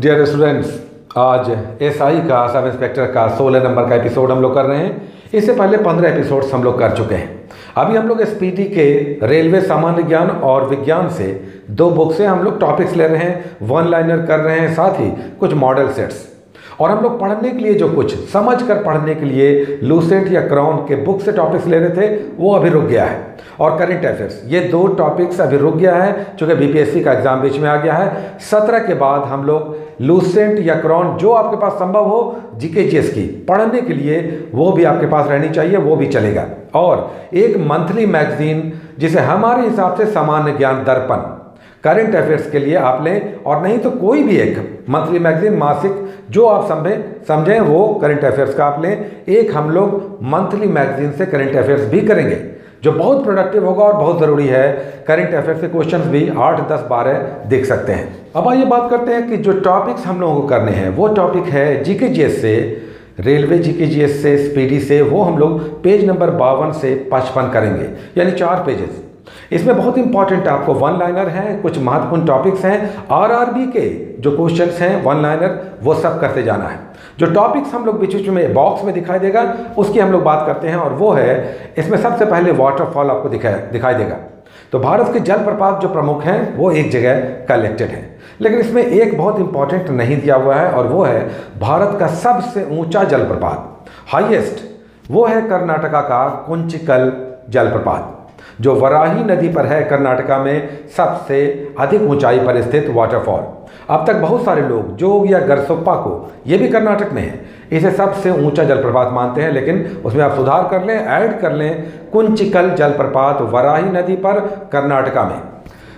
Dear students आज SI का sub inspector का 16 नंबर का एपिसोड हम लोग कर रहे हैं। इससे पहले 15 एपिसोड्स हम लोग कर चुके हैं। अभी हम लोग एसपीटी के रेलवे सामान्य ज्ञान और विज्ञान से दो बुक से हम लोग टॉपिक्स ले रहे हैं वन लाइनर कर रहे हैं, साथ ही कुछ मॉडल सेट्स और हम लोग पढ़ने के लिए जो कुछ समझ कर पढ़ने के लिए लूसेंट या क्राउन के बुक से टॉपिक्स ले रहे थे, वो अभी रुक गया है। और करेंट अफेयर्स ये दो टॉपिक्स अभी रुक गया है, चूँकि बीपीएससी का एग्ज़ाम बीच में आ गया है। सत्रह के बाद हम लोग लूसेंट या क्रॉन जो आपके पास संभव हो जीके जीएस की पढ़ने के लिए वो भी आपके पास रहनी चाहिए, वो भी चलेगा। और एक मंथली मैगजीन जिसे हमारे हिसाब से सामान्य ज्ञान दर्पण करंट अफेयर्स के लिए आप लें, और नहीं तो कोई भी एक मंथली मैगजीन मासिक, जो आप समझें समझें, वो करंट अफेयर्स का आप लें। एक हम लोग मंथली मैगजीन से करंट अफेयर्स भी करेंगे, जो बहुत प्रोडक्टिव होगा और बहुत ज़रूरी है। करंट अफेयर्स के क्वेश्चंस भी आठ, दस, बारह देख सकते हैं। अब आइए बात करते हैं कि जो टॉपिक्स हम लोगों को करने हैं, वो टॉपिक है जीके जीएस से, रेलवे जीके जीएस से स्पीडी से, वो हम लोग पेज नंबर बावन से पचपन करेंगे, यानी चार पेजेस इसमें बहुत इंपॉर्टेंट आपको वन लाइनर हैं, कुछ महत्वपूर्ण टॉपिक्स हैं आरआरबी के जो क्वेश्चंस हैं वन लाइनर वो सब करते जाना है। जो टॉपिक्स हम लोग बीच बीच में बॉक्स में दिखाई देगा, उसकी हम लोग बात करते हैं और वो है, इसमें सबसे पहले वाटरफॉल आपको दिखाई दिखाई देगा। तो भारत के जलप्रपात जो प्रमुख हैं, वो एक जगह कलेक्टेड हैं। लेकिन इसमें एक बहुत इंपॉर्टेंट नहीं दिया हुआ है, और वो है भारत का सबसे ऊँचा जलप्रपात हाईएस्ट वो है कर्नाटका का कुंचिकल जलप्रपात। जो वराही नदी पर है कर्नाटका में सबसे अधिक ऊंचाई पर स्थित वाटरफॉल अब तक बहुत सारे लोग जोग या गरसोप्पा को ये भी कर्नाटक में है। इसे सबसे ऊँचा जलप्रपात मानते हैं लेकिन उसमें आप सुधार कर लें ऐड कर लें कुंचिकल जलप्रपात वराही नदी पर कर्नाटका में।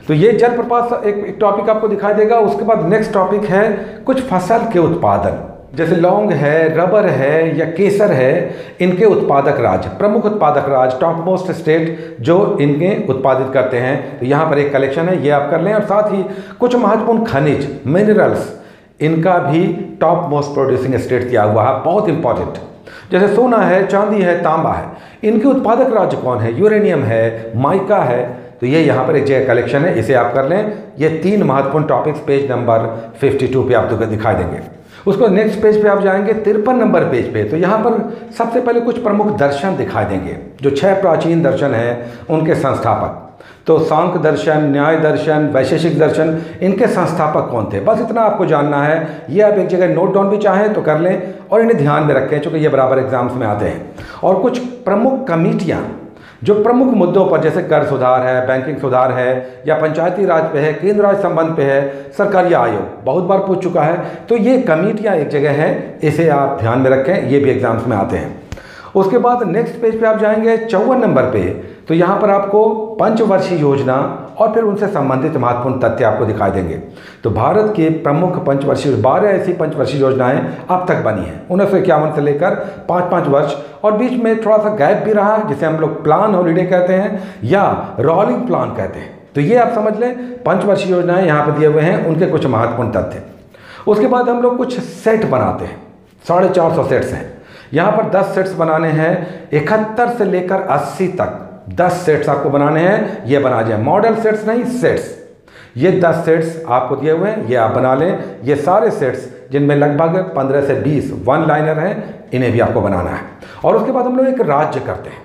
तो ये जलप्रपात एक, एक टॉपिक आपको दिखाई देगा उसके बाद नेक्स्ट टॉपिक है कुछ फ़सल के उत्पादन। जैसे लौंग है, रबर है या केसर है, इनके उत्पादक राज्य, प्रमुख उत्पादक राज्य टॉप मोस्ट स्टेट जो इनके उत्पादित करते हैं। तो यहाँ पर एक कलेक्शन है, ये आप कर लें। और साथ ही कुछ महत्वपूर्ण खनिज मिनरल्स इनका भी टॉप मोस्ट प्रोड्यूसिंग स्टेट दिया हुआ है। बहुत इंपॉर्टेंट जैसे सोना है, चांदी है, तांबा है। इनके उत्पादक राज्य कौन है? यूरेनियम है माइका है। तो ये यहाँ पर एक जगह कलेक्शन है, इसे आप कर लें। ये तीन महत्वपूर्ण टॉपिक्स पेज नंबर 52 पे आप दिखाई देंगे। उसको नेक्स्ट पेज पे आप जाएँगे, तिरपन नंबर पेज पे। तो यहाँ पर सबसे पहले कुछ प्रमुख दर्शन दिखाई देंगे, जो छह प्राचीन दर्शन हैं उनके संस्थापक। तो सांख्य दर्शन, न्याय दर्शन, वैशेषिक दर्शन, इनके संस्थापक कौन थे? बस इतना आपको जानना है। ये आप एक जगह नोट डाउन भी चाहें तो कर लें और इन्हें ध्यान में रखें, चूँकि ये बराबर एग्ज़ाम्स में आते हैं। और कुछ प्रमुख कमिटियाँ जो प्रमुख मुद्दों पर, जैसे कर सुधार है बैंकिंग सुधार है, या पंचायती राज पे है, केंद्र राज संबंध पे है, सरकारी आयोग, बहुत बार पूछ चुका है। तो ये कमेटियाँ एक जगह हैं, इसे आप ध्यान में रखें, ये भी एग्ज़ाम्स में आते हैं। उसके बाद नेक्स्ट पेज पे आप जाएँगे, चौवन नंबर पे तो यहाँ पर आपको पंचवर्षीय योजना और फिर उनसे संबंधित महत्वपूर्ण तथ्य आपको दिखाई देंगे। तो भारत के प्रमुख पंचवर्षीय, बारह ऐसी पंचवर्षीय योजनाएँ अब तक बनी हैं। उन्नीस सौ इक्यावन से लेकर पाँच पाँच वर्ष और बीच में थोड़ा सा गैप भी रहा, जिसे हम लोग प्लान हॉलीडे कहते हैं या रोलिंग प्लान कहते हैं। तो ये आप समझ लें, पंचवर्षीय योजनाएँ यहाँ पर दिए हुए हैं, उनके कुछ महत्वपूर्ण तथ्य। उसके बाद हम लोग कुछ सेट बनाते हैं। साढ़े चार सौ सेट्स हैं। यहाँ पर दस सेट्स बनाने हैं, इकहत्तर से लेकर अस्सी तक। दस सेट्स आपको बनाने हैं, ये बना जाए मॉडल सेट्स नहीं सेट्स ये दस सेट्स आपको दिए हुए हैं, ये आप बना लें। ये सारे सेट्स जिनमें लगभग पंद्रह से बीस वन लाइनर हैं, इन्हें भी आपको बनाना है। और उसके बाद हम लोग एक राज्य करते हैं।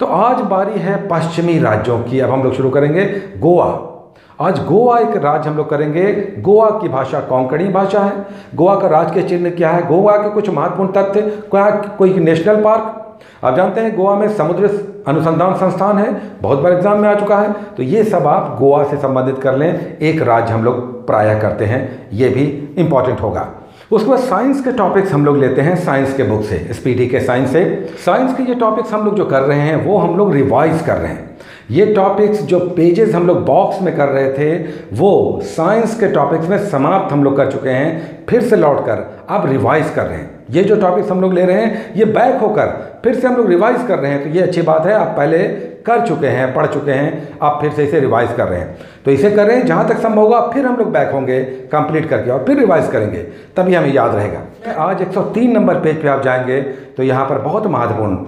तो आज बारी है पश्चिमी राज्यों की। अब हम लोग शुरू करेंगे गोवा। आज गोवा एक राज्य हम लोग करेंगे। गोवा की भाषा कोंकणी भाषा है। गोवा का राज्य के चिन्ह क्या है? गोवा के कुछ महत्वपूर्ण तथ्य, क्या कोई नेशनल पार्क आप जानते हैं गोवा में समुद्र अनुसंधान संस्थान है, बहुत बार एग्ज़ाम में आ चुका है तो ये सब आप गोवा से संबंधित कर लें, एक राज्य हम लोग प्राय करते हैं, ये भी इंपॉर्टेंट होगा। उसके बाद साइंस के टॉपिक्स हम लोग लेते हैं साइंस के बुक से स्पीडी के साइंस से। साइंस के ये टॉपिक्स हम लोग जो कर रहे हैं, वो हम लोग रिवाइज कर रहे हैं। ये टॉपिक्स जो पेजेस हम लोग बॉक्स में कर रहे थे, वो साइंस के टॉपिक्स में समाप्त हम लोग कर चुके हैं, फिर से लौट कर अब रिवाइज कर रहे हैं। ये जो टॉपिक्स हम लोग ले रहे हैं, ये बैक होकर फिर से हम लोग रिवाइज कर रहे हैं। तो ये अच्छी बात है, आप पहले कर चुके हैं, पढ़ चुके हैं, आप फिर से इसे रिवाइज कर रहे हैं। तो इसे कर रहे हैं, जहाँ तक संभव होगा, फिर हम लोग बैक होंगे कंप्लीट करके और फिर रिवाइज करेंगे। तभी हमें याद रहेगा। आज 103 नंबर पेज पे आप जाएँगे तो यहाँ पर बहुत महत्वपूर्ण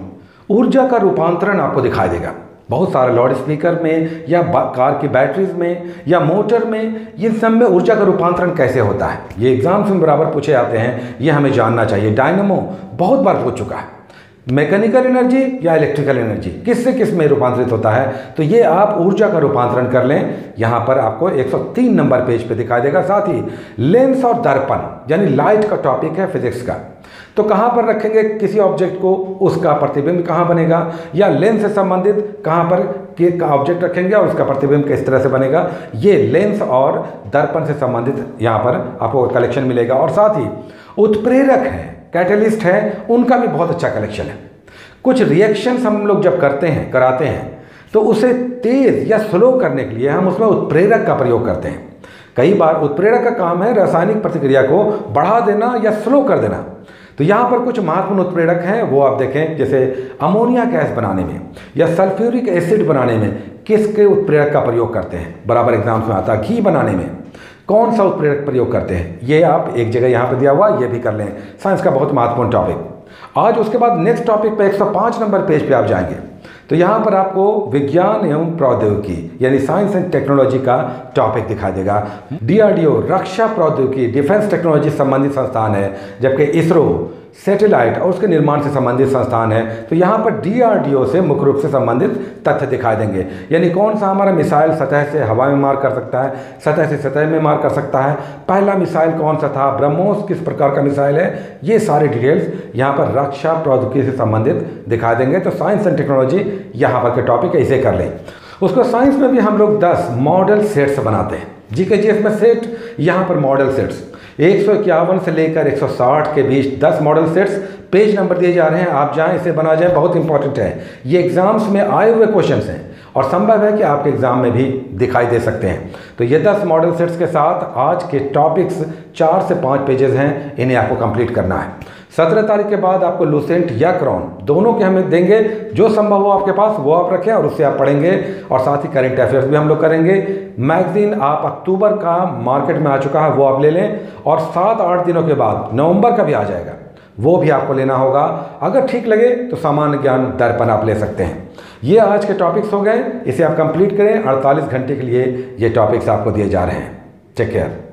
ऊर्जा का रूपांतरण आपको दिखाई देगा। बहुत सारे लाउड स्पीकर में या कार की बैटरीज में या मोटर में, ये सब में ऊर्जा का रूपांतरण कैसे होता है? ये एग्ज़ाम्स में बराबर पूछे जाते हैं, ये हमें जानना चाहिए। डायनमो बहुत बार पूछ चुका है। मैकेनिकल एनर्जी या इलेक्ट्रिकल एनर्जी किससे किसमें रूपांतरित होता है? तो ये आप ऊर्जा का रूपांतरण कर लें। यहाँ पर आपको 103 नंबर पेज पे दिखाई देगा। साथ ही लेंस और दर्पण, यानी लाइट का टॉपिक है फिजिक्स का। तो कहाँ पर रखेंगे किसी ऑब्जेक्ट को? उसका प्रतिबिंब कहाँ बनेगा? या लेंस से संबंधित कहाँ पर के ऑब्जेक्ट रखेंगे और उसका प्रतिबिंब किस तरह से बनेगा? ये लेंस और दर्पण से संबंधित यहाँ पर आपको कलेक्शन मिलेगा। और साथ ही उत्प्रेरक है कैटलिस्ट है, उनका भी बहुत अच्छा कलेक्शन है। कुछ रिएक्शंस हम लोग जब करते हैं, कराते हैं तो उसे तेज़ या स्लो करने के लिए हम उसमें उत्प्रेरक का प्रयोग करते हैं। कई बार उत्प्रेरक का काम है रासायनिक प्रतिक्रिया को बढ़ा देना या स्लो कर देना। तो यहाँ पर कुछ महत्वपूर्ण उत्प्रेरक हैं, वो आप देखें, जैसे अमोनिया गैस बनाने में या सल्फ्यूरिक एसिड बनाने में किसके उत्प्रेरक का प्रयोग करते हैं? बराबर एग्ज़ाम्स में आता है, घी बनाने में। कौन सा उत्प्रेरक प्रयोग करते हैं? ये आप एक जगह यहाँ पर दिया हुआ, ये भी कर लें। साइंस का बहुत महत्वपूर्ण टॉपिक आज उसके बाद नेक्स्ट टॉपिक पर 105 नंबर पेज पे आप जाएँगे। तो यहाँ पर आपको विज्ञान एवं प्रौद्योगिकी, यानी साइंस एंड टेक्नोलॉजी का टॉपिक दिखा देगा। डीआरडीओ रक्षा प्रौद्योगिकी डिफेंस टेक्नोलॉजी संबंधित संस्थान है, जबकि इसरो सैटेलाइट और उसके निर्माण से संबंधित संस्थान है। तो यहाँ पर डीआरडीओ से मुख्य रूप से संबंधित तथ्य दिखाई देंगे। यानी कौन सा हमारा मिसाइल सतह से हवा में मार कर सकता है? सतह से सतह में मार कर सकता है। पहला मिसाइल कौन सा था? ब्रह्मोस किस प्रकार का मिसाइल है? ये सारे डिटेल्स यहाँ पर रक्षा प्रौद्योगिकी से संबंधित दिखा देंगे। तो साइंस एंड टेक्नोलॉजी यहाँ पर के टॉपिक है इसे कर लें। उसको साइंस में भी हम लोग दस मॉडल सेट्स बनाते हैं। जी के जी एस में सेट, यहाँ पर मॉडल सेट्स। एक सौ इक्यावन से लेकर 160 के बीच 10 मॉडल सेट्स पेज नंबर दिए जा रहे हैं। आप जाएँ, इसे बना जाएँ, बहुत इंपॉर्टेंट है। ये एग्ज़ाम्स में आए हुए क्वेश्चंस हैं और संभव है कि आपके एग्ज़ाम में भी दिखाई दे सकते हैं। तो ये 10 मॉडल सेट्स के साथ आज के टॉपिक्स चार से पाँच पेजेस हैं, इन्हें आपको कंप्लीट करना है। सत्रह तारीख के बाद आपको लूसेंट या क्रॉन दोनों के हमें देंगे। जो संभव हो आपके पास, वो आप रखें और उससे आप पढ़ेंगे। और साथ ही करेंट अफेयर्स भी हम लोग करेंगे। मैगजीन आप अक्टूबर का मार्केट में आ चुका है, वो आप ले लें। और सात आठ दिनों के बाद, नवंबर का भी आ जाएगा। वो भी आपको लेना होगा। अगर ठीक लगे तो सामान्य ज्ञान दर्पण आप ले सकते हैं। ये आज के टॉपिक्स हो गए। इसे आप कंप्लीट करें। 48 घंटे के लिए ये टॉपिक्स आपको दिए जा रहे हैं। Take care